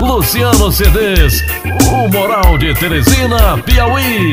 Luciano CDs, o Moral de Teresina, Piauí.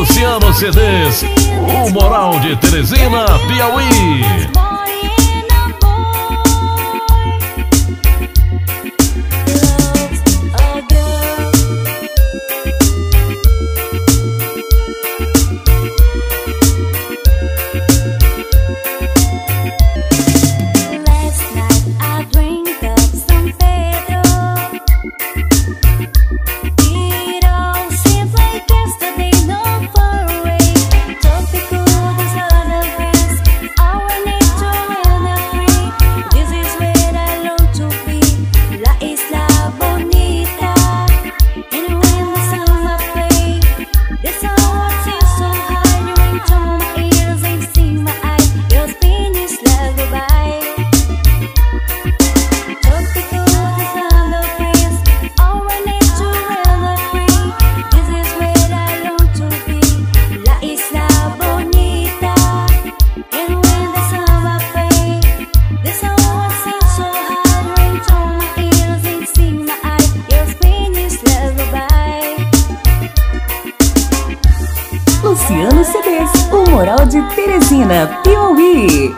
Luciano CDs, o Moral de Teresina, Piauí. Moral de Teresina, Piauí.